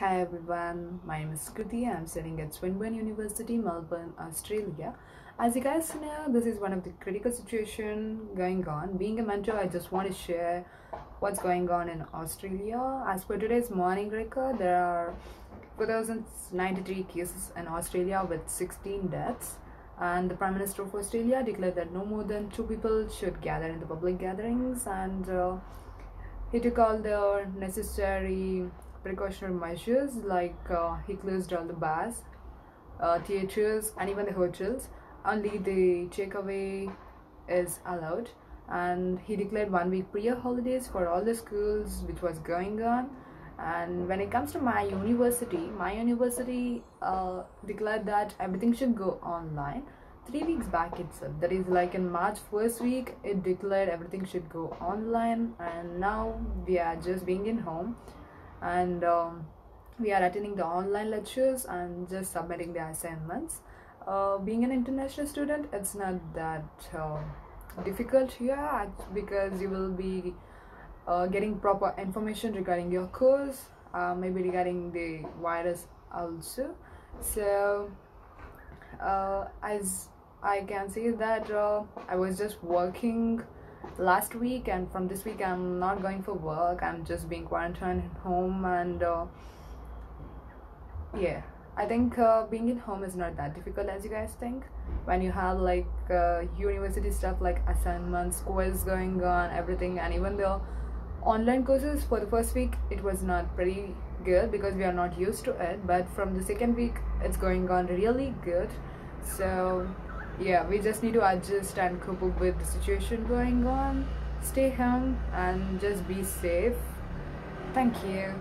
Hi everyone, my name is Kruthi. I'm studying at Swinburne University, Melbourne, Australia. As you guys know, this is one of the critical situation going on. Being a mentor, I just want to share what's going on in Australia. As per today's morning record, there are 4,093 cases in Australia with 16 deaths. And the Prime Minister of Australia declared that no more than two people should gather in the public gatherings and uh, he took all the necessary precautionary measures like uh, he closed all the bars uh, theaters and even the hotels. Only the takeaway is allowed. And he declared one week prior holidays for all the schools which was going on. And when it comes to my university my university uh, declared that everything should go online three weeks back itself. That is like in march first week it declared everything should go online and now we are just being in home. And um, we are attending the online lectures and just submitting the assignments. Uh, being an international student it's not that uh, difficult here because you will be uh, getting proper information regarding your course uh, maybe regarding the virus also. So uh, as I can say that uh, I was just working last week and from this week I'm not going for work. I'm just being quarantined at home and uh, yeah. I think uh, being in home is not that difficult as you guys think. When you have like uh, university stuff like assignments quiz going on everything and even though online courses for the first week it was not pretty good because we are not used to it. But from the second week it's going on really good. So yeah we just need to adjust and cope up with the situation going on. Stay home and just be safe. Thank you